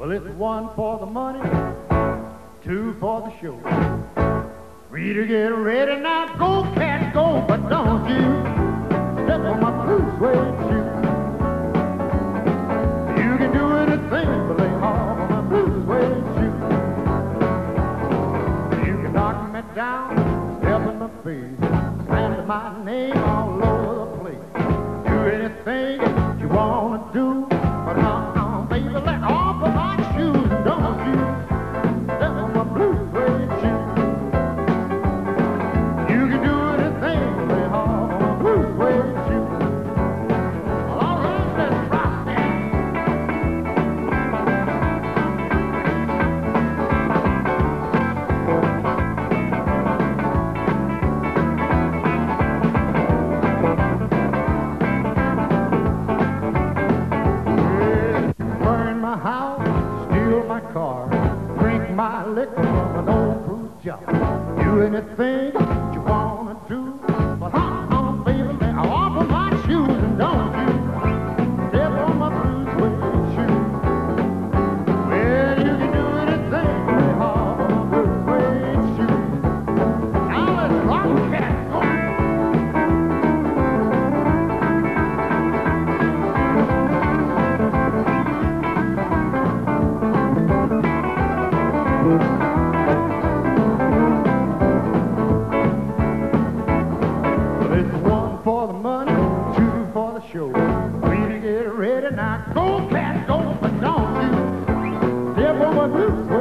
Well, it's one for the money, two for the show. Rita, get ready now. Go, cat, go, but don't you step on my blue suede shoe. You can do anything but lay off on my blue suede shoe. You can knock me down, step in my face, slander my name all over the place. Do anything you wanna do, my car, drink my liquor from an old fruit jar. Do anything you wanna do, but show. To get ready now. Go, cat, go, but don't you step on my blue